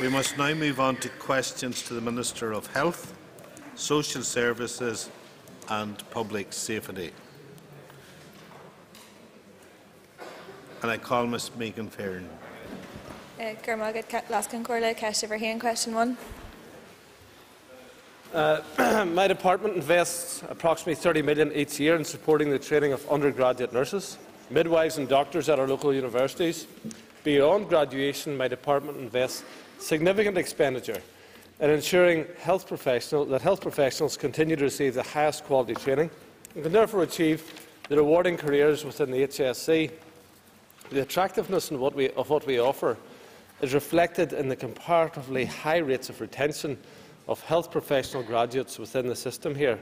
We must now move on to questions to the Minister of Health, Social Services and Public Safety. And I call Ms Megan Fearon. Uh, Gurmagad Laskin Corla Keshiver question one. Uh, my department invests approximately 30 million each year in supporting the training of undergraduate nurses, midwives and doctors at our local universities. Beyond graduation, my department invests significant expenditure in ensuring health that health professionals continue to receive the highest quality training and can therefore achieve the rewarding careers within the HSC. The attractiveness what we, of what we offer is reflected in the comparatively high rates of retention of health professional graduates within the system here.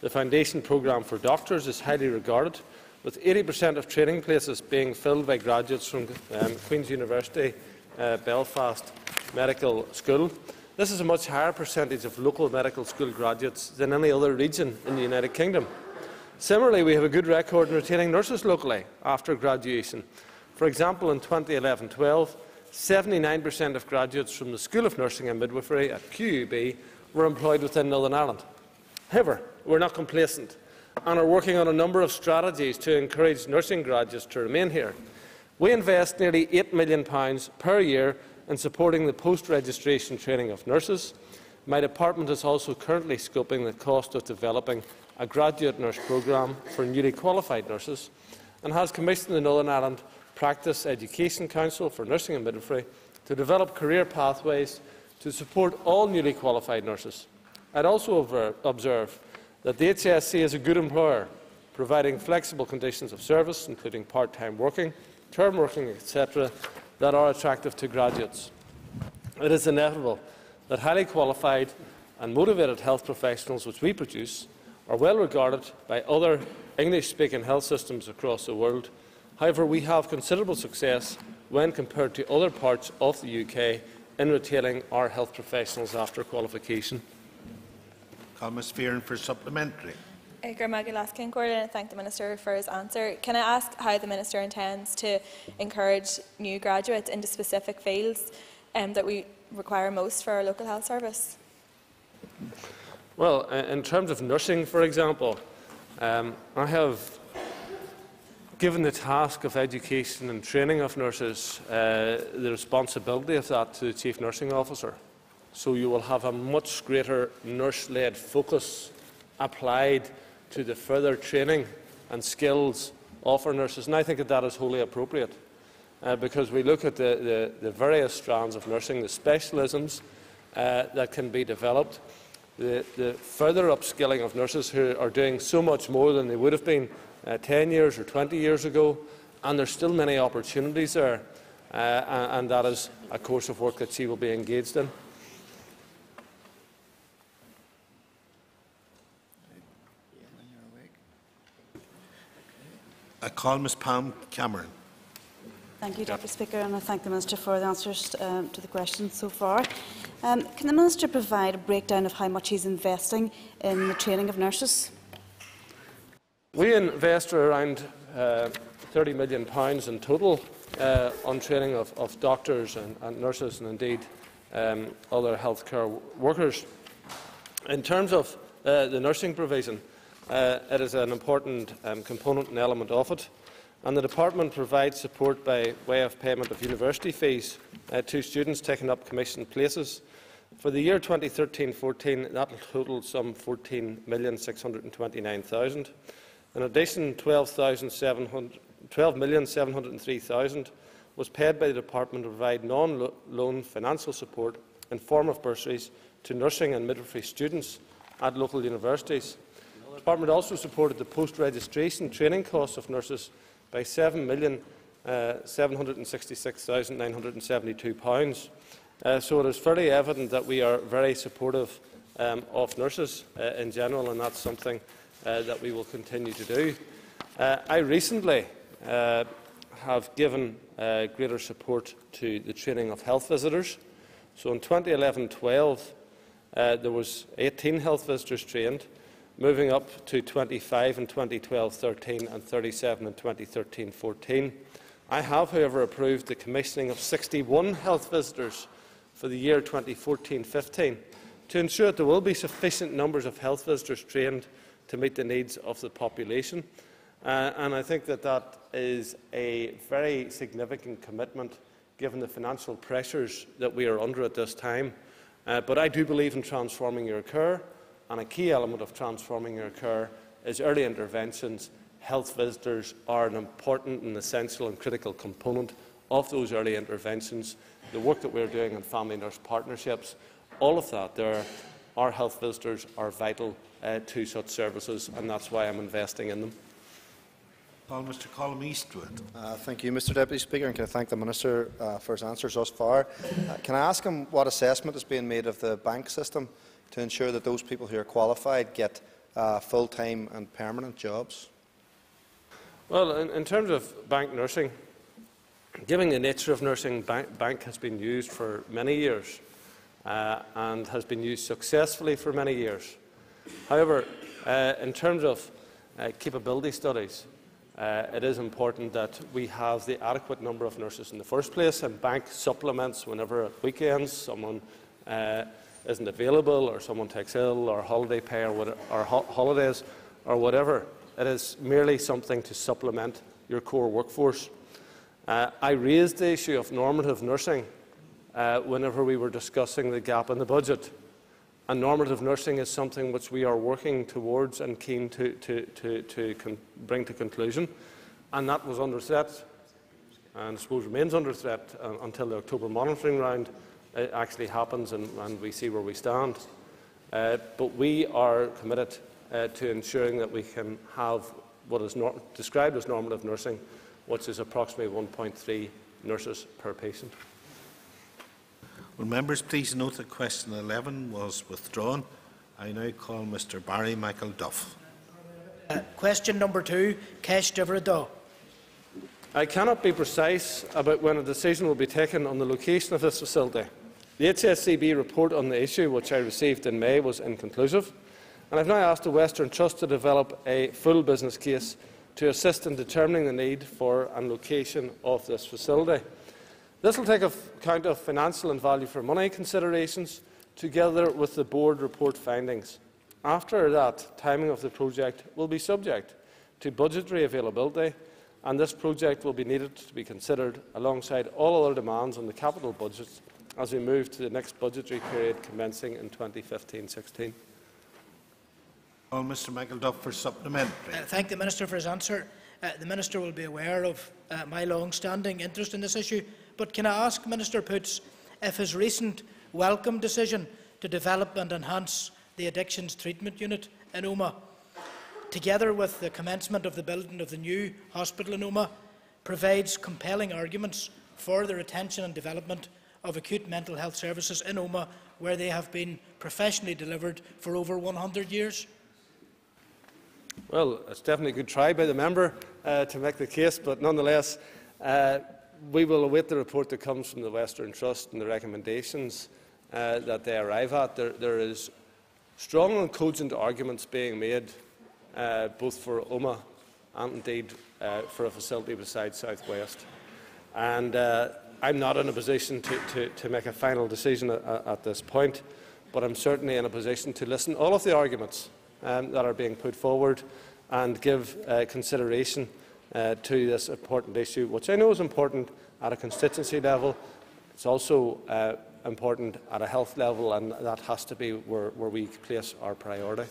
The Foundation Programme for Doctors is highly regarded, with 80% of training places being filled by graduates from um, Queen's University, uh, Belfast Medical School. This is a much higher percentage of local medical school graduates than any other region in the United Kingdom. Similarly, we have a good record in retaining nurses locally after graduation. For example, in 2011-12, 79% of graduates from the School of Nursing and Midwifery at QUB were employed within Northern Ireland. However, we are not complacent and are working on a number of strategies to encourage nursing graduates to remain here. We invest nearly £8 million per year in supporting the post-registration training of nurses. My department is also currently scoping the cost of developing a graduate nurse programme for newly qualified nurses and has commissioned the Northern Ireland Practice Education Council for Nursing and Midwifery to develop career pathways to support all newly qualified nurses. I'd also observe that the HSC is a good employer, providing flexible conditions of service, including part-time working, term working, etc., that are attractive to graduates. It is inevitable that highly qualified and motivated health professionals which we produce are well regarded by other English-speaking health systems across the world However, we have considerable success when compared to other parts of the UK in retaining our health professionals after qualification. Thomas Fearon for supplementary. I thank the Minister for his answer. Can I ask how the Minister intends to encourage new graduates into specific fields um, that we require most for our local health service? Well, in terms of nursing, for example, um, I have given the task of education and training of nurses, uh, the responsibility of that to the Chief Nursing Officer. So you will have a much greater nurse-led focus applied to the further training and skills of our nurses. And I think that that is wholly appropriate uh, because we look at the, the, the, various strands of nursing, the specialisms uh, that can be developed, the, the further upskilling of nurses who are doing so much more than they would have been uh, 10 years or 20 years ago, and there's still many opportunities there, uh, and that is a course of work that she will be engaged in. Call Ms Pam Cameron. Thank you, Deputy Speaker, and I thank the Minister for the answers um, to the questions so far. Um, can the Minister provide a breakdown of how much he is investing in the training of nurses? We invest around uh, £30 million in total uh, on training of, of doctors and, and, nurses and indeed um, other healthcare workers. In terms of uh, the nursing provision, uh, it is an important um, component and element of it, and the Department provides support by way of payment of university fees uh, to students taking up commissioned places. For the year 2013-14, that will total some 14,629,000. In addition, 12,703,000 was paid by the Department to provide non-loan financial support in form of bursaries to nursing and midwifery students at local universities. The Department also supported the post-registration training costs of nurses by £7,766,972. Uh, so it is fairly evident that we are very supportive um, of nurses uh, in general, and that's something uh, that we will continue to do. Uh, I recently uh, have given uh, greater support to the training of health visitors. So in 2011-12, uh, there was 18 health visitors trained, moving up to 25 in 2012-13 and 37 in 2013-14. I have, however, approved the commissioning of 61 health visitors for the year 2014-15 to ensure that there will be sufficient numbers of health visitors trained to meet the needs of the population. Uh, and I think that that is a very significant commitment given the financial pressures that we are under at this time. Uh, but I do believe in transforming your care, and a key element of transforming your care is early interventions. Health visitors are an important and essential and critical component of those early interventions. The work that we're doing in family nurse partnerships, all of that, there, our health visitors are vital uh, to such services, and that's why I'm investing in them. Call Mr Colm Eastwood. Uh, thank you, Mr Deputy Speaker, and can I thank the Minister uh, for his answers thus far. Uh, can I ask him what assessment is being made of the bank system to ensure that those people who are qualified get uh, full-time and permanent jobs? Well, in, in terms of bank nursing, given the nature of nursing, bank, bank has been used for many years uh, and has been used successfully for many years. However, uh, in terms of uh, capability studies, uh, it is important that we have the adequate number of nurses in the first place, and bank supplements whenever at weekends someone uh, isn't available, or someone takes ill, or holiday pay, or, what, or ho holidays, or whatever. It is merely something to supplement your core workforce. Uh, I raised the issue of normative nursing uh, whenever we were discussing the gap in the budget. And normative nursing is something which we are working towards and keen to, to, to, to bring to conclusion. And that was under threat, and I suppose remains under threat uh, until the October monitoring round uh, actually happens and, and, we see where we stand. Uh, but we are committed uh, to ensuring that we can have what is described as normative nursing, which is approximately 1.3 nurses per patient. Will members please note that question 11 was withdrawn. I now call Mr Barry McElduff. Uh, question number two, Kesh Divrado. I cannot be precise about when a decision will be taken on the location of this facility. The HSCB report on the issue, which I received in May, was inconclusive, and I have now asked the Western Trust to develop a full business case to assist in determining the need for and location of this facility. This will take account of financial and value for money considerations together with the board report findings. After that, timing of the project will be subject to budgetary availability and this project will be needed to be considered alongside all other demands on the capital budget as we move to the next budgetary period commencing in 2015-16. Call Mr McElduff for supplementary. Uh, thank the Minister for his answer. Uh, the Minister will be aware of uh, my long-standing interest in this issue but can I ask Minister Poots if his recent welcome decision to develop and enhance the addictions treatment unit in Omagh, together with the commencement of the building of the new hospital in Omagh, provides compelling arguments for the retention and development of acute mental health services in Omagh, where they have been professionally delivered for over 100 years? Well, it's definitely a good try by the member uh, to make the case, but nonetheless, uh, we will await the report that comes from the Western Trust and the recommendations uh, that they arrive at. There, there is strong and cogent arguments being made uh, both for Omagh and indeed uh, for a facility beside South West. And uh, I'm not in a position to, to, to make a final decision at, at, this point, but I'm certainly in a position to listen to all of the arguments um, that are being put forward and give uh, consideration uh, to this important issue, which I know is important at a constituency level. It's also uh, important at a health level, and that has to be where, where we place our priority.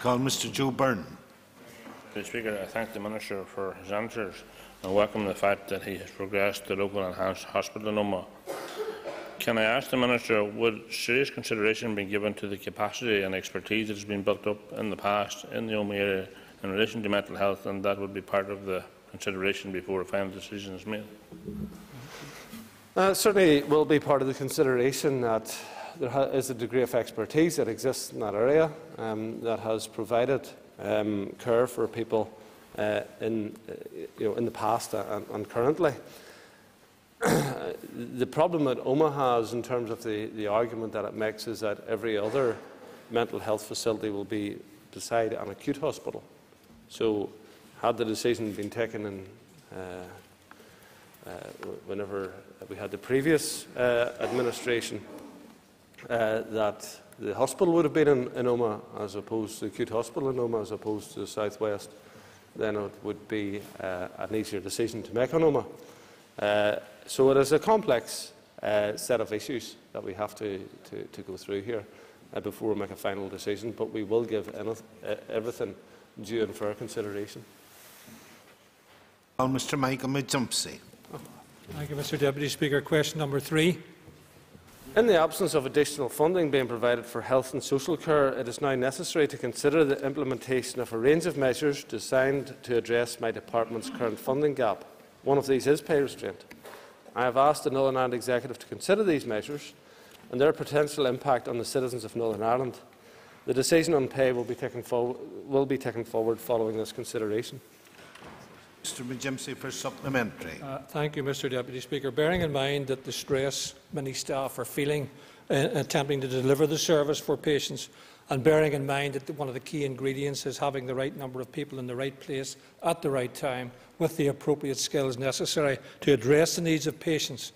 Call Mr Joe Byrne. Mr Speaker, I thank the Minister for his answers and welcome the fact that he has progressed to local enhanced hospital in Omagh. Can I ask the Minister, would serious consideration be given to the capacity and expertise that has been built up in the past in the Omagh area in relation to mental health, and that would be part of the consideration before a final decision is made. Uh, certainly will be part of the consideration that there is a degree of expertise that exists in that area um, that has provided um, care for people in, uh, you know, in the past and, and currently. the problem that Omagh has in terms of the, the argument that it makes is that every other mental health facility will be beside an acute hospital. So, had the decision been taken in, uh, uh, whenever we had the previous uh, administration, uh, that the hospital would have been in, in Omagh as opposed to the acute hospital in Omagh as opposed to the southwest, then it would be uh, an easier decision to make on Omagh. Uh, so it is a complex uh, set of issues that we have to, to, to go through here uh, before we make a final decision, but we will give uh, everything due and fair consideration. Call Mr Michael McGimpsey. Thank you, Mr Deputy Speaker. Question number three. In the absence of additional funding being provided for health and social care, it is now necessary to consider the implementation of a range of measures designed to address my department's current funding gap. One of these is pay restraint. I have asked the Northern Ireland Executive to consider these measures and their potential impact on the citizens of Northern Ireland. The decision on pay will be taken, forward, will be taken forward following this consideration. Mr McGimpsey for supplementary. Uh, thank you, Mr Deputy Speaker. Bearing in mind that the stress many staff are feeling uh, attempting to deliver the service for patients, and bearing in mind that one of the key ingredients is having the right number of people in the right place at the right time with the appropriate skills necessary to address the needs of patients,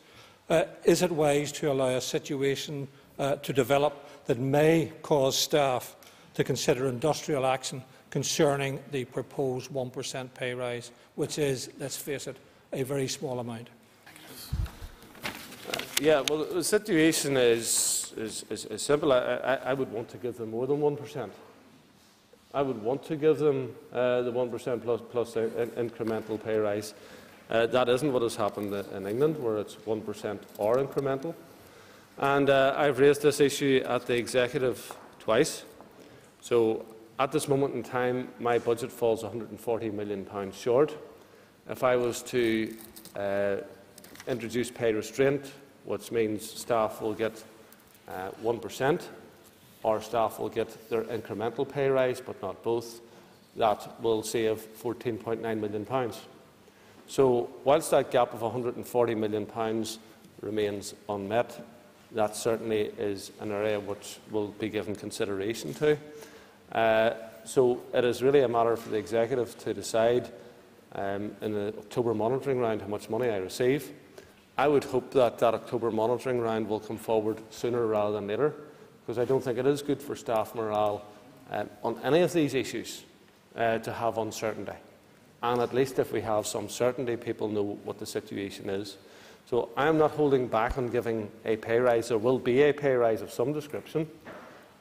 uh, is it wise to allow a situation uh, to develop that may cause staff to consider industrial action concerning the proposed 1% pay rise, which is, let's face it, a very small amount. Yeah, well, the situation is, is, is, is simple. I, I, I would want to give them more than 1%. I would want to give them uh, the 1% plus, plus in, incremental pay rise. Uh, that isn't what has happened in England, where it's 1% or incremental. And uh, I've raised this issue at the executive twice. So at this moment in time, my budget falls 140 million pounds short. If I was to uh, introduce pay restraint, which means staff will get uh, 1%, or staff will get their incremental pay rise, but not both, that will save 14.9 million pounds. So, whilst that gap of 140 million pounds remains unmet, that certainly is an area which will be given consideration to. Uh, so, it is really a matter for the executive to decide um, in the October monitoring round how much money I receive. I would hope that that October monitoring round will come forward sooner rather than later, because I don't think it is good for staff morale um, on any of these issues uh, to have uncertainty. And at least if we have some certainty, people know what the situation is. So I am not holding back on giving a pay rise. There will be a pay rise of some description.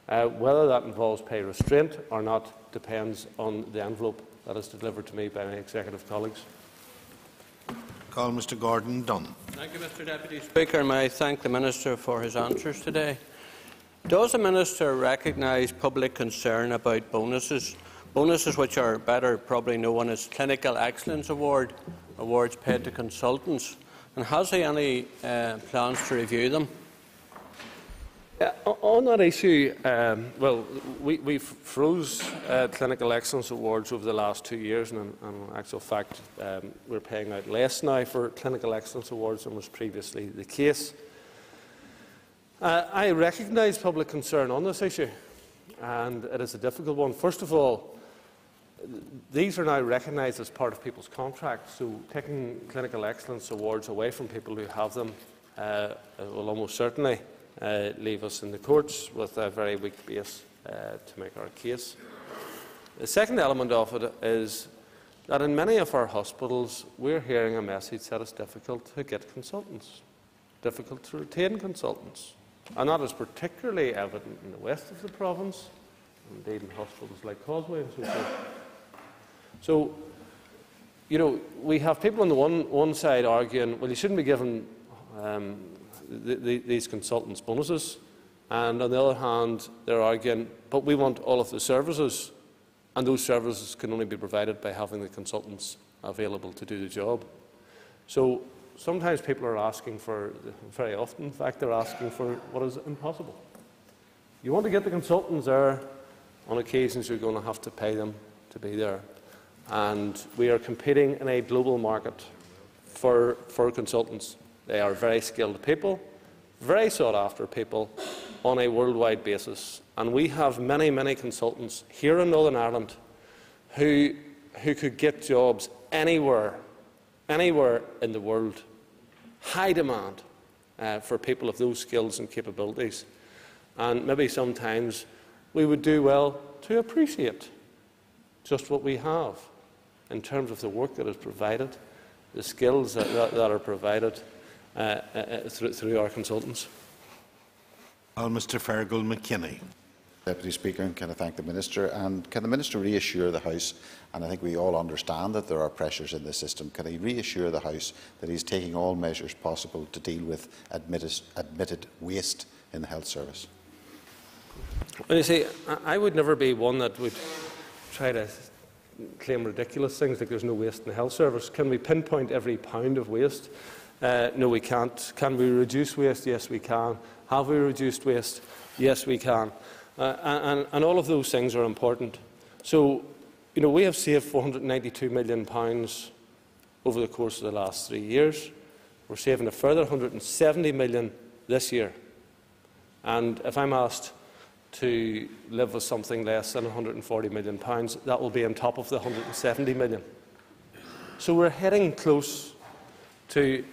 Uh, whether that involves pay restraint or not depends on the envelope that is delivered to me by my executive colleagues. Call Mr Gordon Dunne. Thank you, Mr Deputy Speaker. May I thank the Minister for his answers today. Does the Minister recognise public concern about bonuses? Bonuses which are better probably known as Clinical Excellence Award, awards paid to consultants. And has he any uh, plans to review them? O- on that issue, um, well, we, we froze uh, clinical excellence awards over the last two years, and in, in actual fact, um, we're paying out less now for clinical excellence awards than was previously the case. Uh, I recognise public concern on this issue, and it is a difficult one. First of all, these are now recognised as part of people's contracts, so taking clinical excellence awards away from people who have them uh, will almost certainly uh, leave us in the courts with a very weak base uh, to make our case. The second element of it is that in many of our hospitals, we're hearing a message that it's difficult to get consultants, difficult to retain consultants. And that is particularly evident in the west of the province, indeed in hospitals like Causeway and so forth. So, you know, we have people on the one, one side arguing, well, you shouldn't be giving um, the, the, these consultants bonuses. And on the other hand, they're arguing, but we want all of the services, and those services can only be provided by having the consultants available to do the job. So sometimes people are asking for, very often, in fact, they're asking for what is impossible. You want to get the consultants there, on occasions you're going to have to pay them to be there. And we are competing in a global market for, for consultants. They are very skilled people, very sought after people on a worldwide basis. And we have many, many consultants here in Northern Ireland who, who could get jobs anywhere, anywhere in the world high demand uh, for people of those skills and capabilities. And maybe sometimes we would do well to appreciate just what we have in terms of the work that is provided, the skills that, that, that are provided Uh, uh, uh, through, through our consultants. Well, Mr Fearghal McKinney. Deputy Speaker, and can I thank the Minister? And can the Minister reassure the House, and I think we all understand that there are pressures in the system, can he reassure the House that he is taking all measures possible to deal with admitted, admitted waste in the health service? Well, you see, I would never be one that would try to claim ridiculous things like there's no waste in the health service. Can we pinpoint every pound of waste? Uh, no, we can't. Can we reduce waste? Yes, we can. Have we reduced waste? Yes, we can. Uh, and, and, all of those things are important. So, you know, we have saved £492 million pounds over the course of the last three years. We're saving a further £170 million this year. And if I'm asked to live with something less than £140 million, that will be on top of the £170 million. So we're heading close to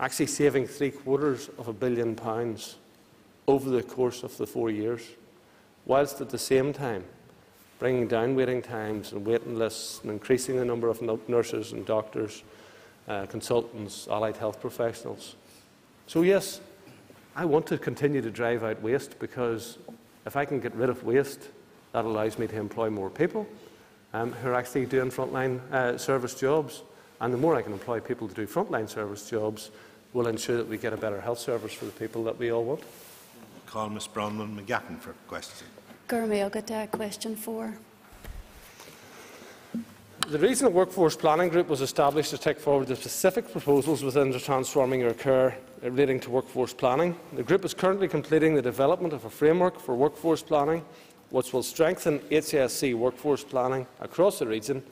actually saving three quarters of a billion pounds over the course of the four years whilst at the same time bringing down waiting times and waiting lists and increasing the number of nurses and doctors, uh, consultants, allied health professionals. So, yes, I want to continue to drive out waste because if I can get rid of waste, that allows me to employ more people um, who are actually doing frontline uh, service jobs. And the more I can employ people to do frontline service jobs, will ensure that we get a better health service for the people that we all want. Call Ms Bronwyn McGahan for a question. Gurmailgata, question four. The Regional Workforce Planning Group was established to take forward the specific proposals within the Transforming Your Care relating to workforce planning. The group is currently completing the development of a framework for workforce planning, which will strengthen HSC workforce planning across the region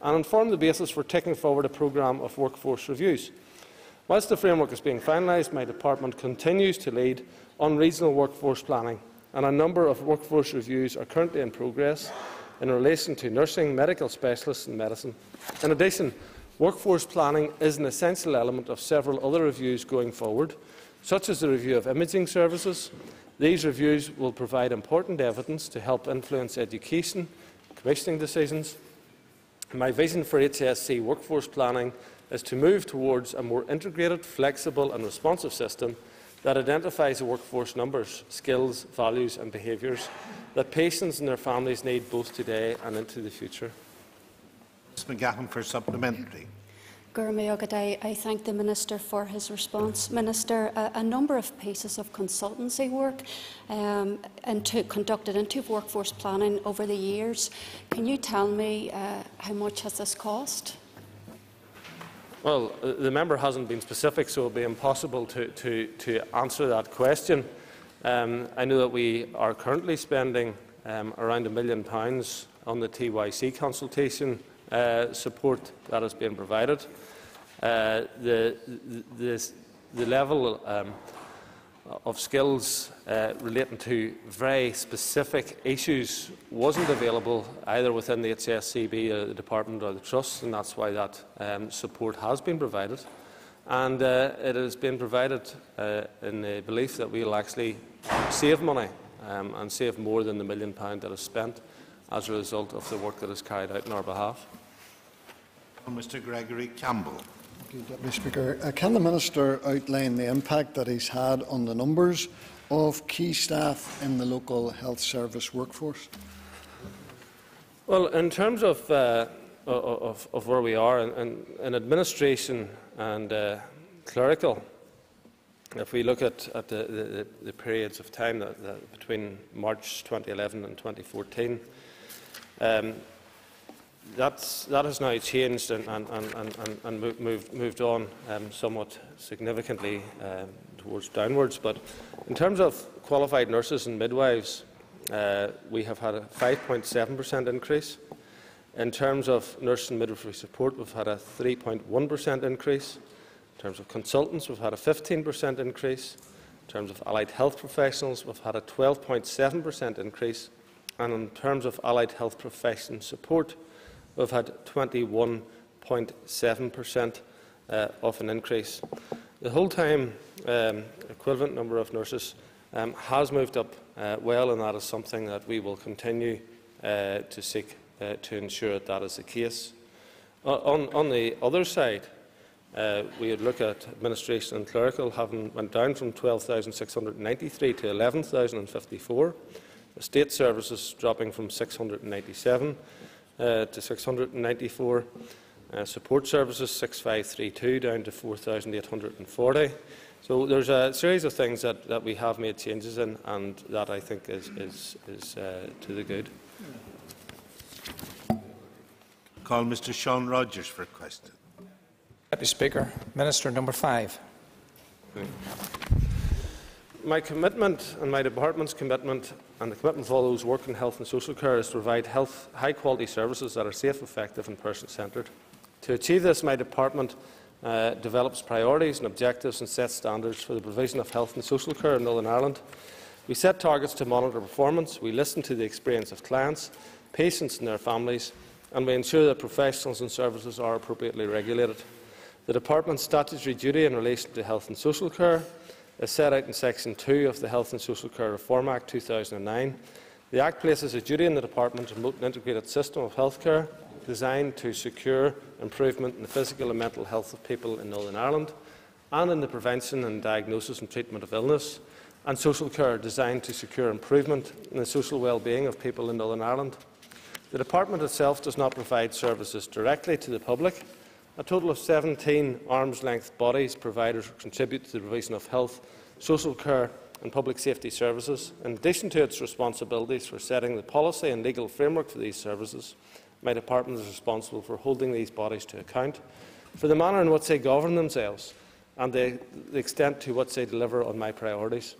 and inform the basis for taking forward a programme of workforce reviews. Whilst the framework is being finalised, my department continues to lead on regional workforce planning and a number of workforce reviews are currently in progress in relation to nursing, medical specialists and medicine. In addition, workforce planning is an essential element of several other reviews going forward, such as the review of imaging services. These reviews will provide important evidence to help influence education, commissioning decisions. My vision for HSC workforce planning is to move towards a more integrated, flexible and responsive system that identifies the workforce numbers, skills, values and behaviours that patients and their families need both today and into the future. Ms McGahan for supplementary. Gurmayogadai, I thank the Minister for his response. Minister, a, a number of pieces of consultancy work um, into, conducted into workforce planning over the years. Can you tell me uh, how much has this cost? Well, uh, the member hasn't been specific, so it will be impossible to, to, to answer that question. Um, I know that we are currently spending um, around a million pounds on the TYC consultation uh, support that is being provided. Uh, the, the, the, level um, of skills uh, relating to very specific issues wasn't available either within the HSCB, uh, the department or the trust, and that's why that um, support has been provided. And uh, it has been provided uh, in the belief that we will actually save money um, and save more than the million pound that is spent as a result of the work that is carried out on our behalf. Mr Gregory Campbell. You, Deputy Speaker. Uh, can the Minister outline the impact that he's had on the numbers of key staff in the local health service workforce? Well, in terms of, uh, of, of, where we are in, in, in administration and uh, clerical, if we look at, at the, the, the, periods of time that, that between March 2011 and 2014, um, that's, that has now changed and, and, and, and moved, moved on um, somewhat significantly um, towards downwards. But in terms of qualified nurses and midwives, uh, we have had a 5.7% increase. In terms of nurse and midwifery support, we've had a 3.1% increase. In terms of consultants, we've had a 15% increase. In terms of allied health professionals, we've had a 12.7% increase. And in terms of allied health profession support, we've had 21.7% uh, of an increase. The whole-time um, equivalent number of nurses um, has moved up uh, well, and that is something that we will continue uh, to seek uh, to ensure that that is the case. On, on the other side, uh, we would look at administration and clerical having went down from 12,693 to 11,054. The state services dropping from 697 uh, to 694. Uh, support services 6532 down to 4,840. So there's a series of things that, that we have made changes in, and that I think is, is, is uh, to the good. Call Mr Sean Rogers for a question. Deputy Speaker, Minister number five. My commitment and my department's commitment and the commitment of all those working in health and social care is to provide health, high quality services that are safe, effective and person centred. To achieve this, my department uh, develops priorities and objectives and sets standards for the provision of health and social care in Northern Ireland. We set targets to monitor performance, we listen to the experience of clients, patients and their families, and we ensure that professionals and services are appropriately regulated. The Department's statutory duty in relation to health and social care is set out in Section 2 of the Health and Social Care Reform Act 2009. The Act places a duty on the Department to promote an integrated system of health care designed to secure improvement in the physical and mental health of people in Northern Ireland and in the prevention and diagnosis and treatment of illness, and social care designed to secure improvement in the social well-being of people in Northern Ireland. The Department itself does not provide services directly to the public. A total of 17 arm's-length bodies, providers, contribute to the provision of health, social care and public safety services. In addition to its responsibilities for setting the policy and legal framework for these services, my department is responsible for holding these bodies to account for the manner in which they govern themselves and the, the extent to which they deliver on my priorities.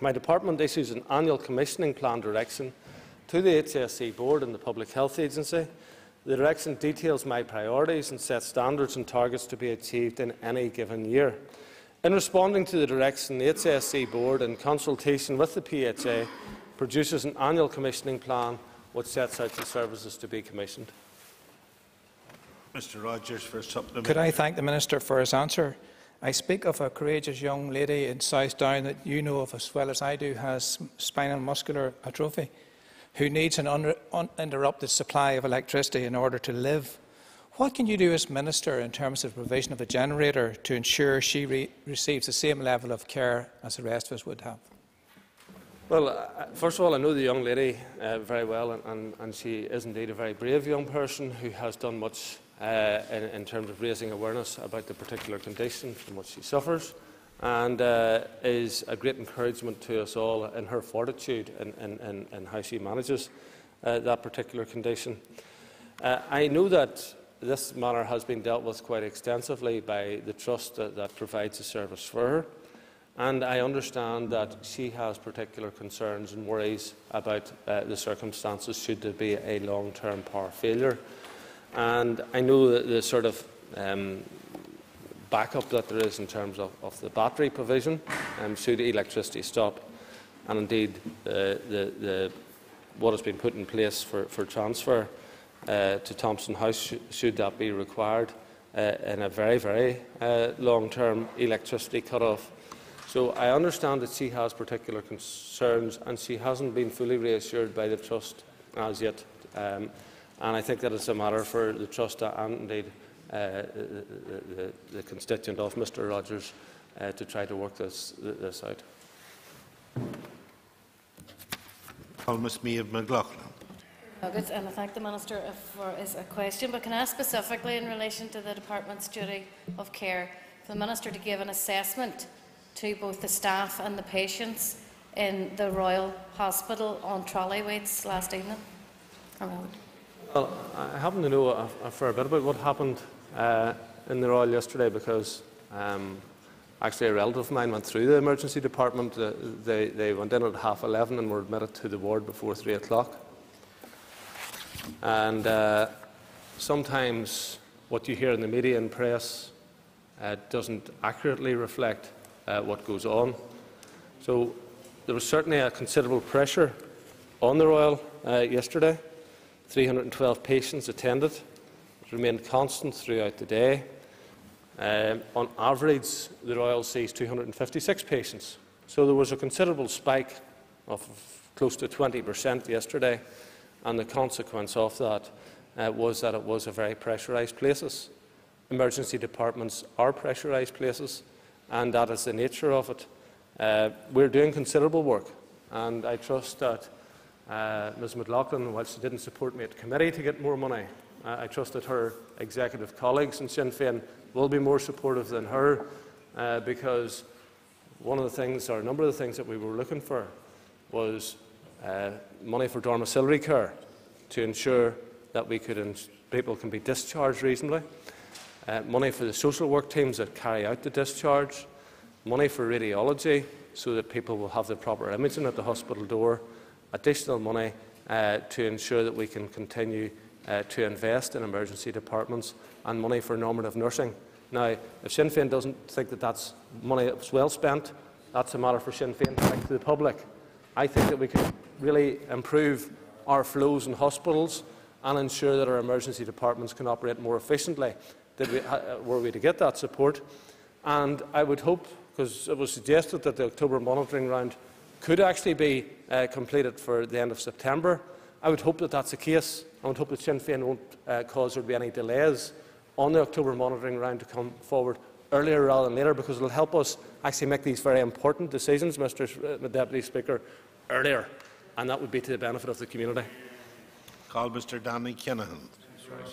My department issues an annual commissioning plan direction to the HSC Board and the Public Health Agency. The direction details my priorities and sets standards and targets to be achieved in any given year. In responding to the direction, the HSC Board, in consultation with the PHA, produces an annual commissioning plan which sets out the services to be commissioned. Mr Rogers for a supplementary. Could I thank the Minister for his answer? I speak of a courageous young lady in South Down that you know of as well as I do has spinal muscular atrophy, who needs an uninterrupted supply of electricity in order to live. What can you do as Minister in terms of provision of a generator to ensure she re receives the same level of care as the rest of us would have? Well, uh, first of all, I know the young lady uh, very well, and, and, and, she is indeed a very brave young person who has done much uh, in, in, terms of raising awareness about the particular condition from which she suffers, and uh, is a great encouragement to us all in her fortitude and in, in, in, how she manages uh, that particular condition. Uh, I know that this matter has been dealt with quite extensively by the trust that, that provides the service for her. And I understand that she has particular concerns and worries about uh, the circumstances should there be a long-term power failure. And I know that the sort of um, backup that there is in terms of, of the battery provision um, should electricity stop. And indeed, the, the, what has been put in place for, for transfer uh, to Thompson House, sh should that be required uh, in a very, very uh, long-term electricity cut-off. So I understand that she has particular concerns and she hasn't been fully reassured by the Trust as yet. Um, and I think that it's a matter for the Trust and indeed Uh, uh, the, the, the, constituent of Mr Rogers uh, to try to work this, this out. Thomas Maeve McLaughlin. Nuggets, and I thank the Minister for his uh, question. But can I ask specifically in relation to the Department's duty of care for the Minister to give an assessment to both the staff and the patients in the Royal Hospital on trolley waits last evening? Well, I happen to know a, a fair bit about what happened uh, in the Royal yesterday because um, actually a relative of mine went through the emergency department. Uh, they, they went in at half 11 and were admitted to the ward before 3 o'clock. And uh, sometimes what you hear in the media and press uh, doesn't accurately reflect uh, what goes on. So there was certainly a considerable pressure on the Royal uh, yesterday. 312 patients attended. Remained constant throughout the day. Um, on average, the Royal sees 256 patients. So there was a considerable spike of close to 20% yesterday, and the consequence of that uh, was that it was a very pressurised places. Emergency departments are pressurised places, and that is the nature of it. Uh, we're doing considerable work, and I trust that uh, Ms McLaughlin, while she didn't support me at committee to get more money, I trust that her executive colleagues in Sinn Féin will be more supportive than her, uh, because one of the things, or a number of the things that we were looking for was uh, money for domiciliary care to ensure that we could people can be discharged reasonably, uh, money for the social work teams that carry out the discharge, money for radiology so that people will have the proper imaging at the hospital door, additional money uh, to ensure that we can continue uh, to invest in emergency departments, and money for normative nursing. Now, if Sinn Féin doesn't think that that's money that's well spent, that's a matter for Sinn Féin to think to the public. I think that we can really improve our flows in hospitals and ensure that our emergency departments can operate more efficiently we, uh, were we to get that support. And I would hope, because it was suggested that the October monitoring round could actually be uh, completed for the end of September, I would hope that that's the case. I would hope that Sinn Féin won't uh, cause there to be any delays on the October monitoring round to come forward earlier rather than later because it will help us actually make these very important decisions, Mr uh, Deputy Speaker, earlier, and that would be to the benefit of the community. Call Mr Danny Kinahan.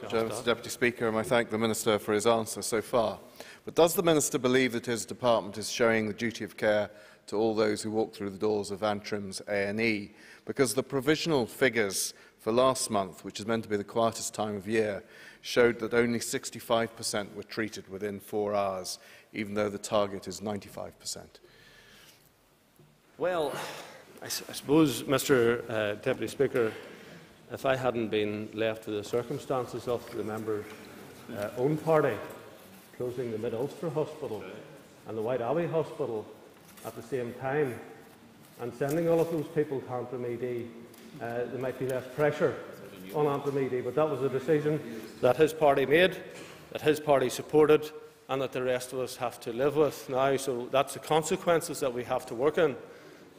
Mr Deputy Speaker, and I thank the Minister for his answer so far. But does the Minister believe that his department is showing the duty of care to all those who walk through the doors of Antrim's A&E? Because the provisional figures for last month, which is meant to be the quietest time of year, showed that only 65% were treated within four hours, even though the target is 95%. Well, I, I suppose, Mr uh, Deputy Speaker, if I hadn't been left to the circumstances of the member's uh, own party closing the Mid Ulster Hospital and the Whiteabbey Hospital at the same time and sending all of those people to Antrim ED, uh, there might be less pressure on ED. But that was a decision that his party made, that his party supported, and that the rest of us have to live with now. So that's the consequences that we have to work in.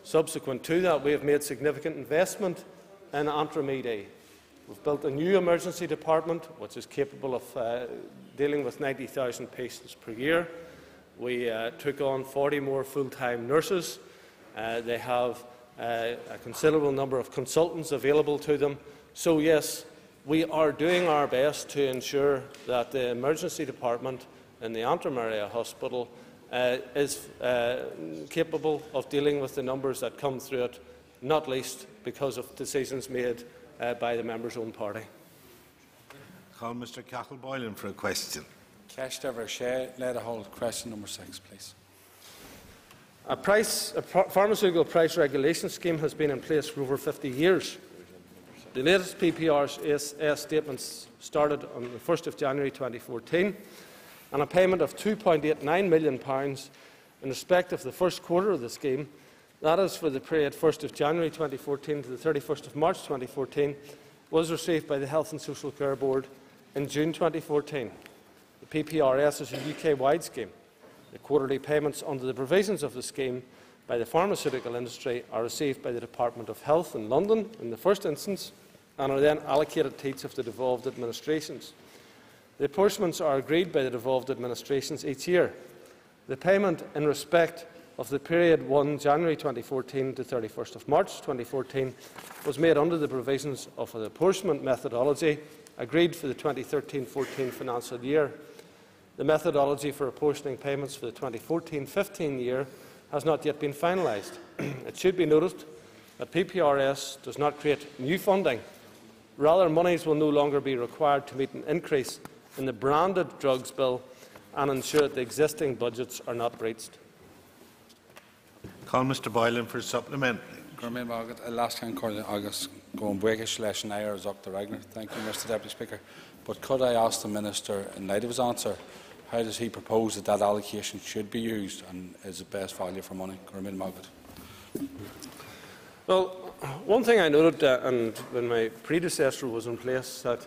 Subsequent to that, we have made significant investment in Antrim ED. We've built a new emergency department which is capable of uh, dealing with 90,000 patients per year. We uh, took on 40 more full-time nurses. Uh, they have uh, a considerable number of consultants available to them. So yes, we are doing our best to ensure that the emergency department in the Antrim Area Hospital uh, is uh, capable of dealing with the numbers that come through it, not least because of decisions made uh, by the member's own party. Call Mr Cathal Boylan for a question. Ceiste Share, let a hold question number six, please. A, price, a pharmaceutical price regulation scheme has been in place for over 50 years. The latest PPRS statements started on the 1st of January 2014, and a payment of £2.89 million in respect of the first quarter of the scheme, that is for the period 1st of January 2014 to the 31st of March 2014, was received by the Health and Social Care Board in June 2014. The PPRS is a UK-wide scheme. The quarterly payments under the provisions of the scheme by the pharmaceutical industry are received by the Department of Health in London in the first instance and are then allocated to each of the devolved administrations. The apportionments are agreed by the devolved administrations each year. The payment in respect of the period 1 January 2014 to 31st of March 2014 was made under the provisions of the apportionment methodology agreed for the 2013-14 financial year. The methodology for apportioning payments for the 2014-15 year has not yet been finalised. it should be noted that PPRS does not create new funding. Rather, monies will no longer be required to meet an increase in the branded drugs bill and ensure that the existing budgets are not breached. Call Mr Boylan for supplement. Thank you, Mr Deputy Speaker. But could I ask the Minister, in light of his answer, how does he propose that that allocation should be used and is it best value for money? Well, one thing I noted, uh, and when my predecessor was in place, that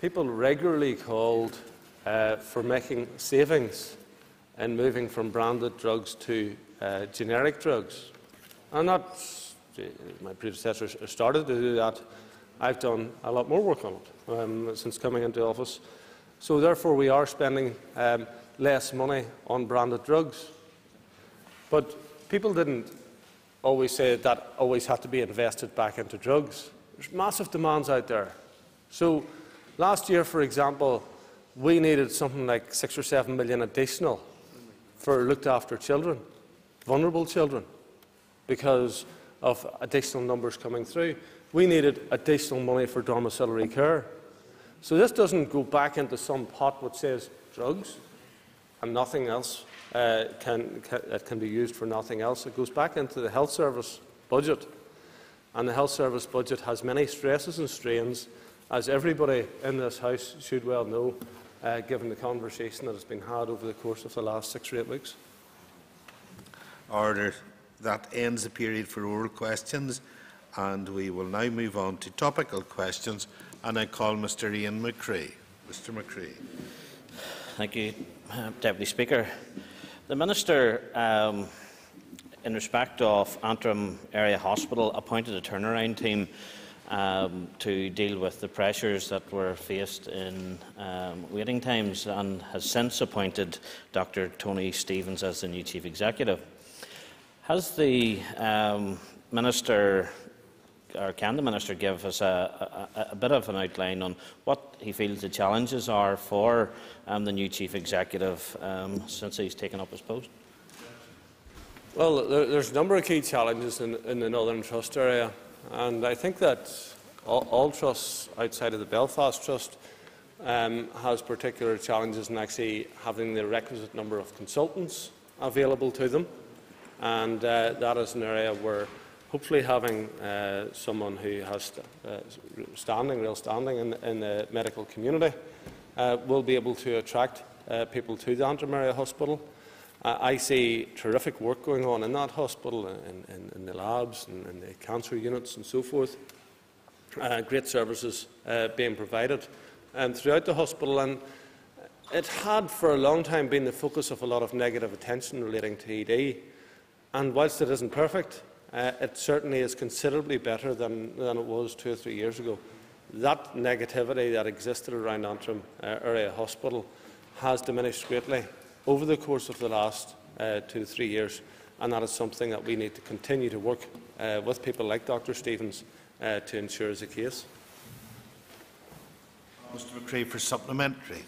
people regularly called uh, for making savings in moving from branded drugs to uh, generic drugs. And that, my predecessor started to do that. I've done a lot more work on it um, since coming into office. So therefore, we are spending um, less money on branded drugs. But people didn't always say that, that always had to be invested back into drugs. There's massive demands out there. So last year, for example, we needed something like six or seven million additional for looked after children, vulnerable children, because of additional numbers coming through. We needed additional money for domiciliary care. So this doesn't go back into some pot which says drugs and nothing else uh, can, can, it can be used for nothing else. It goes back into the health service budget. And the health service budget has many stresses and strains, as everybody in this House should well know, uh, given the conversation that has been had over the course of the last six or eight weeks. Order. That ends the period for oral questions, and we will now move on to topical questions. And I call Mr Ian McCrea. Mr McCrea. Thank you, uh, Deputy Speaker. The Minister, um, in respect of Antrim Area Hospital, appointed a turnaround team um, to deal with the pressures that were faced in um, waiting times and has since appointed Dr Tony Stevens as the new Chief Executive. Has the um, Minister can the Minister give us a, a, a, bit of an outline on what he feels the challenges are for um, the new Chief Executive um, since he's taken up his post? Well, there, there's a number of key challenges in, in, the Northern Trust area, and I think that all, all trusts outside of the Belfast Trust um, has particular challenges in actually having the requisite number of consultants available to them, and uh, that is an area where hopefully having uh, someone who has st uh, standing, real standing in, in, the medical community uh, will be able to attract uh, people to the Antrim Hospital. Uh, I see terrific work going on in that hospital, in, in, in the labs and in the cancer units and so forth. Uh, great services being provided um, throughout the hospital. And it had for a long time been the focus of a lot of negative attention relating to ED. And whilst it isn't perfect, uh, it certainly is considerably better than, than it was two or three years ago. That negativity that existed around Antrim uh, Area Hospital has diminished greatly over the course of the last uh, two to three years, and that is something that we need to continue to work uh, with people like Dr Stevens uh, to ensure is the case. Mr McCrea for supplementary.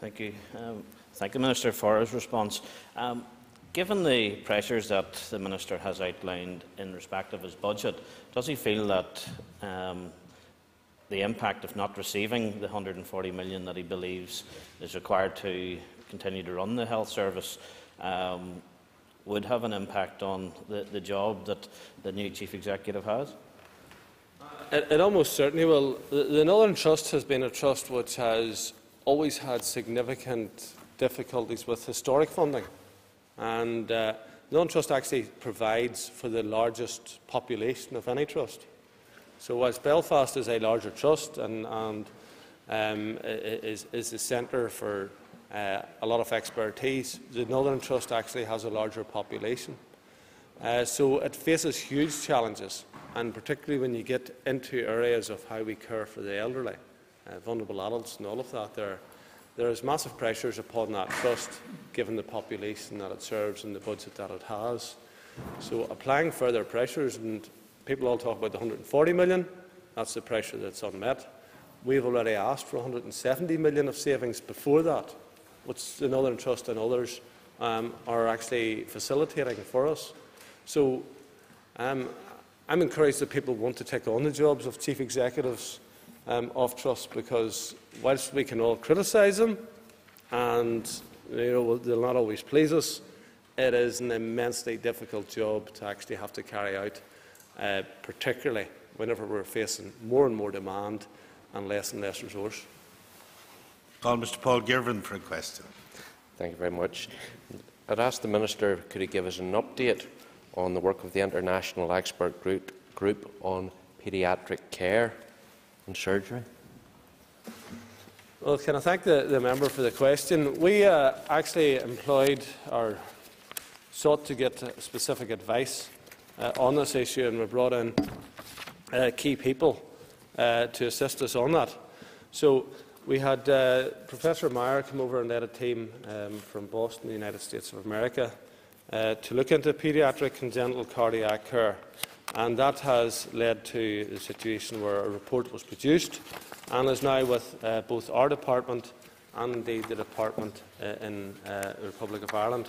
Thank you. Um, thank the Minister for his response. Um, Given the pressures that the Minister has outlined in respect of his budget, does he feel that um, the impact of not receiving the 140 million that he believes is required to continue to run the health service um, would have an impact on the, the job that the new Chief Executive has? It, it almost certainly will. The, the Northern Trust has been a trust which has always had significant difficulties with historic funding. And uh, Northern Trust actually provides for the largest population of any trust. So whilst Belfast is a larger trust and, and um, is, is the centre for uh, a lot of expertise, the Northern Trust actually has a larger population. Uh, so it faces huge challenges, and particularly when you get into areas of how we care for the elderly, uh, vulnerable adults and all of that, there there is massive pressures upon that trust, given the population that it serves and the budget that it has. So applying further pressures, and people all talk about the 140 million, that's the pressure that's unmet. We've already asked for 170 million of savings before that, which the Northern Trust and others um, are actually facilitating for us. So um, I'm encouraged that people want to take on the jobs of chief executives um, of trust because whilst we can all criticise them and you know, they'll not always please us, it is an immensely difficult job to actually have to carry out, uh, particularly whenever we're facing more and more demand and less and less resource. Call Mr Paul Girvan for a question. Thank you very much. I'd ask the Minister, could he give us an update on the work of the International Expert Group, group on Paediatric Care and Surgery? Well, can I thank the, the member for the question? We uh, actually employed or sought to get specific advice uh, on this issue, and we brought in uh, key people uh, to assist us on that. So we had uh, Professor Mayer come over and led a team um, from Boston, the United States of America, uh, to look into paediatric congenital cardiac care. And that has led to the situation where a report was produced and is now with uh, both our department and indeed the department uh, in uh, the Republic of Ireland.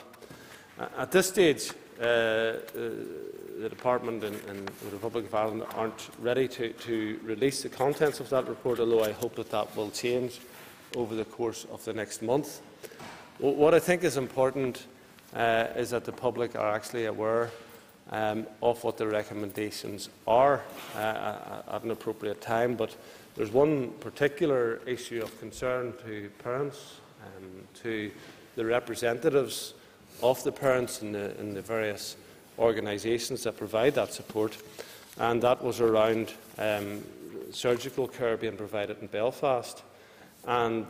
At this stage, uh, uh, the department in, in, the Republic of Ireland aren't ready to, to, release the contents of that report, although I hope that that will change over the course of the next month. What I think is important uh, is that the public are actually aware um, of what the recommendations are uh, at an appropriate time. But there's one particular issue of concern to parents, um, to the representatives of the parents in the, in the various organisations that provide that support, and that was around um, surgical care being provided in Belfast. And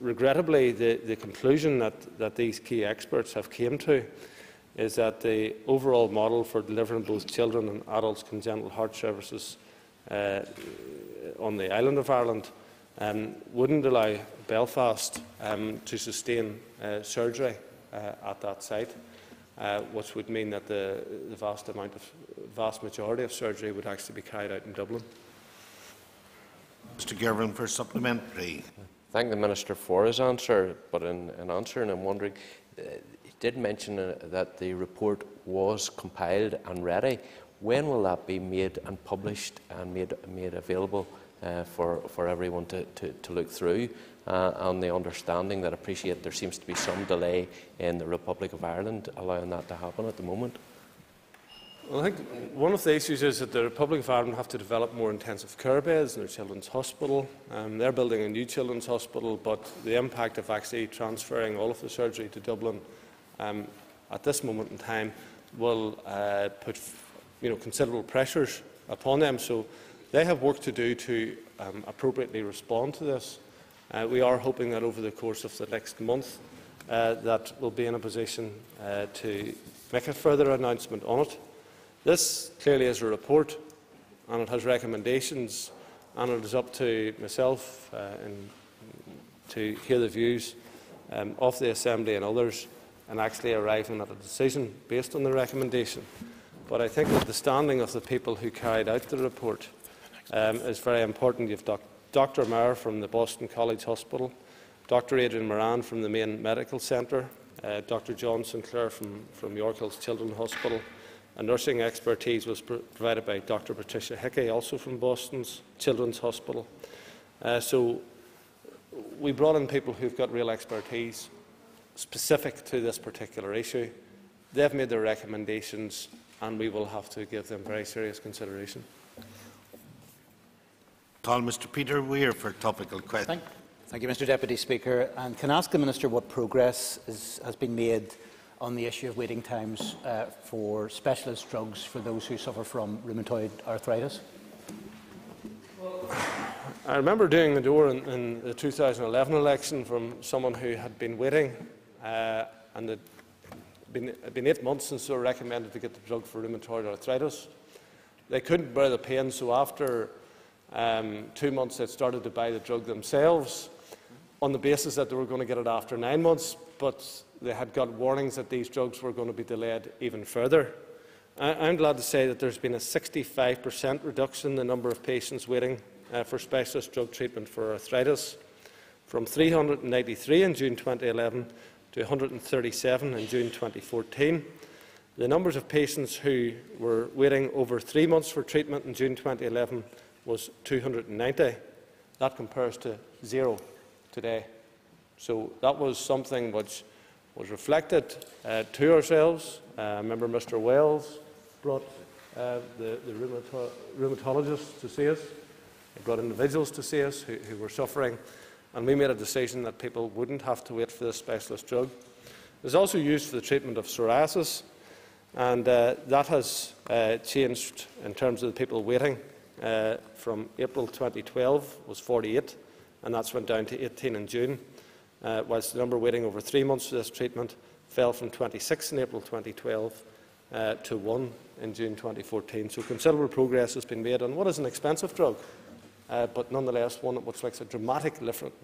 regrettably, the, the conclusion that, that these key experts have came to is that the overall model for delivering both children and adults congenital heart services uh, on the island of Ireland um, wouldn't allow Belfast um, to sustain uh, surgery uh, at that site, uh, which would mean that the, the vast amount of vast majority of surgery would actually be carried out in Dublin. Mr Girvan for supplementary. Thank the Minister for his answer, but in, in answering, I'm wondering, uh, he did mention uh, that the report was compiled and ready. When will that be made and published and made, made available uh, for, for everyone to, to, to look through? Uh, on the understanding that I appreciate there seems to be some delay in the Republic of Ireland allowing that to happen at the moment. Well, I think one of the issues is that the Republic of Ireland have to develop more intensive care beds in their children's hospital. Um, they're building a new children's hospital, but the impact of actually transferring all of the surgery to Dublin um, at this moment in time will uh, put you know, considerable pressures upon them. So they have work to do to um, appropriately respond to this. Uh, we are hoping that over the course of the next month uh, that we'll be in a position uh, to make a further announcement on it. This clearly is a report and it has recommendations and it is up to myself uh, to hear the views um, of the Assembly and others and actually arriving at a decision based on the recommendation. But I think that the standing of the people who carried out the report um, is very important. You've doc Dr Mayer from the Boston College Hospital, Dr Adrian Moran from the Maine Medical Centre, uh, Dr John Sinclair from, from York Hills Children's Hospital, and nursing expertise was pr provided by Dr Patricia Hickey, also from Boston's Children's Hospital. Uh, so we brought in people who've got real expertise specific to this particular issue. They've made their recommendations and we will have to give them very serious consideration. Call Mr Peter Weir for topical question. Thank, thank, you, Mr Deputy Speaker. And can I ask the Minister what progress is, has been made on the issue of waiting times uh, for specialist drugs for those who suffer from rheumatoid arthritis? I remember doing the door in, in, the 2011 election from someone who had been waiting uh, and it had been eight months since they were recommended to get the drug for rheumatoid arthritis. They couldn't bear the pain, so after um, two months they started to buy the drug themselves on the basis that they were going to get it after nine months, but they had got warnings that these drugs were going to be delayed even further. I am glad to say that there's been a 65% reduction in the number of patients waiting uh, for specialist drug treatment for arthritis, from 393 in June 2011 to 137 in June 2014. The numbers of patients who were waiting over three months for treatment in June 2011 was 290. That compares to zero today. So that was something which was reflected uh, to ourselves. Uh, I remember Mr Wells brought uh, the, the rheumato rheumatologists to see us. He brought individuals to see us who, who were suffering and we made a decision that people wouldn't have to wait for this specialist drug. It's also used for the treatment of psoriasis, and uh, that has uh, changed in terms of the people waiting. Uh, from April 2012 was 48, and that's went down to 18 in June, uh, whilst the number waiting over three months for this treatment fell from 26 in April 2012 uh, to 1 in June 2014. So considerable progress has been made on what is an expensive drug, uh, but nonetheless one which makes a dramatic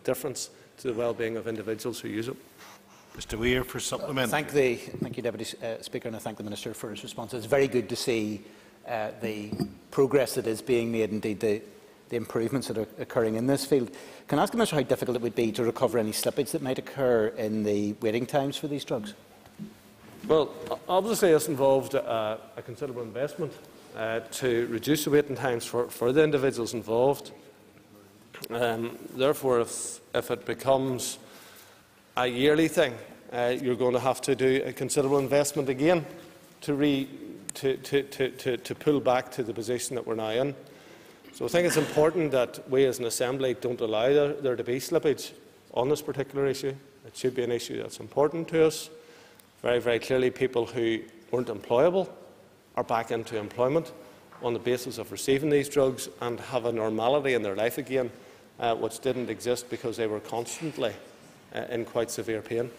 difference to the well-being of individuals who use it. Mr Weir for supplement. Thank, the, thank you, Deputy uh, Speaker, and I thank the Minister for his response. It's very good to see uh, the progress that is being made, indeed the, the improvements that are occurring in this field. Can I ask the Minister how difficult it would be to recover any slippage that might occur in the waiting times for these drugs? Well, obviously this involved uh, a considerable investment uh, to reduce the waiting times for, for the individuals involved. Um, therefore, if, if it becomes a yearly thing, uh, you're going to have to do a considerable investment again to, re, to, to, to, to, pull back to the position that we're now in. So I think it's important that we as an Assembly don't allow there, there to be slippage on this particular issue. It should be an issue that's important to us. Very, very clearly, people who weren't employable are back into employment on the basis of receiving these drugs and have a normality in their life again, uh, which didn't exist because they were constantly uh, in quite severe pain.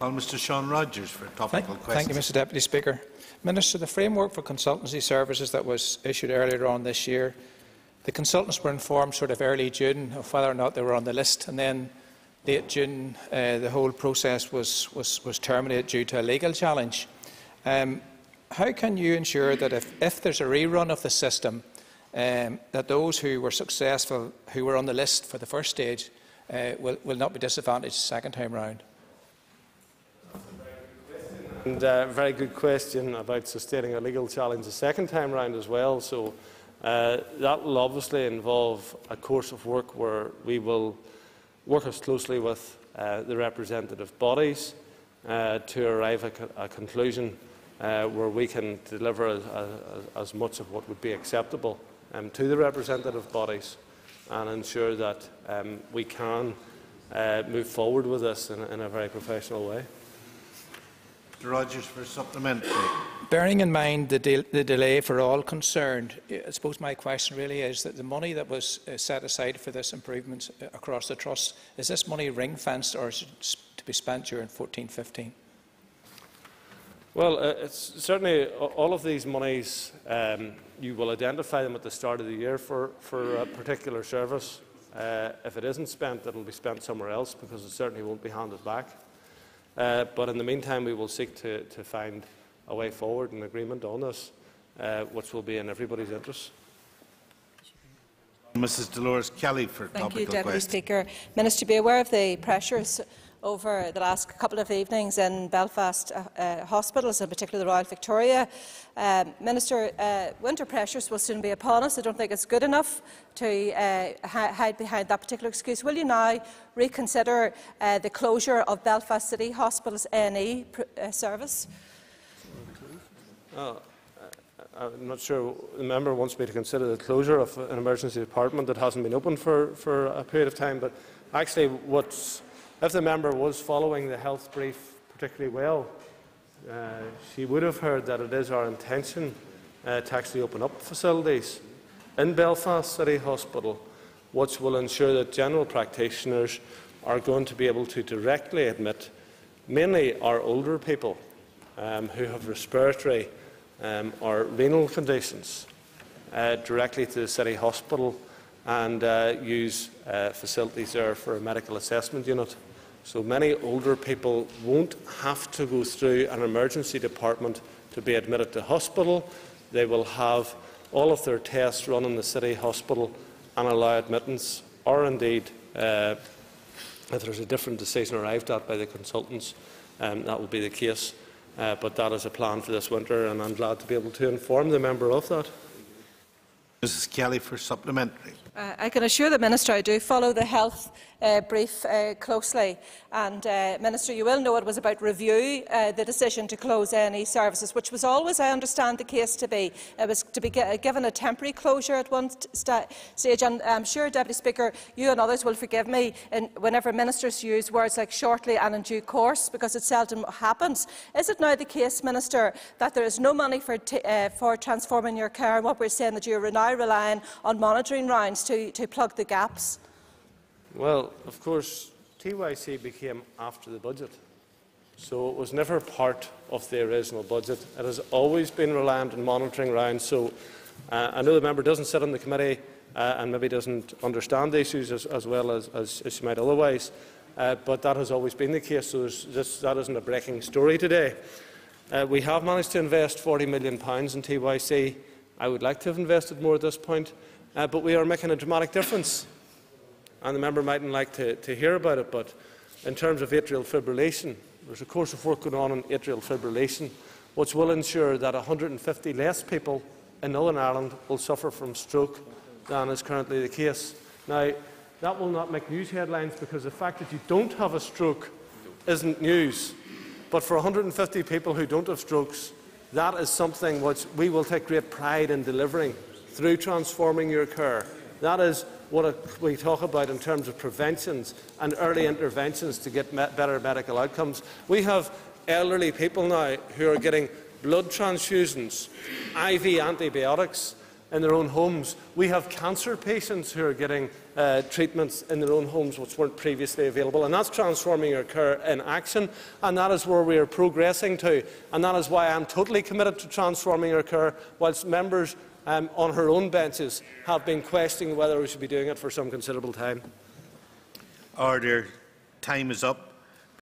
Well, Mr Sean Rogers for a topical thank, question. Thank you, Mr Deputy Speaker. Minister, the framework for consultancy services that was issued earlier on this year, the consultants were informed sort of early June of whether or not they were on the list, and then late June uh, the whole process was, was, was terminated due to a legal challenge. Um, how can you ensure that if, if there's a rerun of the system, um, that those who were successful, who were on the list for the first stage, uh, will, will not be disadvantaged second time round? And uh, very good question about sustaining a legal challenge the second time round as well. So uh, that will obviously involve a course of work where we will work as closely with uh, the representative bodies uh, to arrive at a conclusion uh, where we can deliver as, as, as, much of what would be acceptable um, to the representative bodies and ensure that um, we can uh, move forward with this in, in a very professional way. Mr Rogers for supplementary. Bearing in mind the, de the, delay for all concerned, I suppose my question really is that the money that was uh, set aside for this improvement uh, across the trust, is this money ring-fenced or is it to be spent during 14-15? Well, uh, it's certainly all of these monies, um, you will identify them at the start of the year for, for a particular service. Uh, if it isn't spent, it will be spent somewhere else because it certainly won't be handed back. Uh, but in the meantime, we will seek to, to find a way forward and agreement on this, uh, which will be in everybody's interest. Mrs Dolores Kelly for Thank topical you, Deputy question. Speaker. Minister, be aware of the pressures over the last couple of evenings in Belfast uh, uh, hospitals, in particular the Royal Victoria. Um, Minister, uh, winter pressures will soon be upon us. I don't think it's good enough to uh, hide behind that particular excuse. Will you now reconsider uh, the closure of Belfast City Hospital's A&E uh, service? I'm not sure the member wants me to consider the closure of an emergency department that hasn't been open for, for a period of time, but actually what's if the member was following the health brief particularly well, uh, she would have heard that it is our intention uh, to actually open up facilities in Belfast City Hospital, which will ensure that general practitioners are going to be able to directly admit mainly our older people um, who have respiratory um, or renal conditions uh, directly to the City Hospital and uh, use uh, facilities there for a medical assessment unit. So many older people won't have to go through an emergency department to be admitted to hospital. They will have all of their tests run in the city hospital and allow admittance, or indeed, uh, if there's a different decision arrived at by the consultants, um, that will be the case. Uh, but that is a plan for this winter, and I'm glad to be able to inform the member of that. Mrs Kelly for supplementary. Uh, I can assure the Minister I do follow the health uh, brief uh, closely. And, uh, Minister, you will know it was about review uh, the decision to close any services, which was always, I understand, the case to be. It was to be given a temporary closure at one st stage. And I'm sure, Deputy Speaker, you and others will forgive me whenever ministers use words like shortly and in due course, because it seldom happens. Is it now the case, Minister, that there is no money for, uh, for transforming your care, and what we're saying that you are now relying on monitoring rounds to, to plug the gaps? Well, of course, TYC became after the budget, so it was never part of the original budget. It has always been reliant on monitoring rounds. So uh, I know the member doesn't sit on the committee uh, and maybe doesn't understand the issues as, as well as, as, as she might otherwise, uh, but that has always been the case. So this, that isn't a breaking story today. Uh, we have managed to invest £40 million in TYC. I would like to have invested more at this point, uh, but we are making a dramatic difference and the member mightn't like to, to hear about it, but in terms of atrial fibrillation, there's a course of work going on on atrial fibrillation, which will ensure that 150 less people in Northern Ireland will suffer from stroke than is currently the case. Now, that will not make news headlines because the fact that you don't have a stroke isn't news. But for 150 people who don't have strokes, that is something which we will take great pride in delivering through transforming your care. That is what we talk about in terms of preventions and early interventions to get better medical outcomes. We have elderly people now who are getting blood transfusions, IV antibiotics in their own homes. We have cancer patients who are getting uh, treatments in their own homes which weren't previously available. And that's transforming our care in action. And that is where we are progressing to. And that is why I'm totally committed to transforming our care, whilst members um, on her own benches have been questioning whether we should be doing it for some considerable time. Order. Time is up.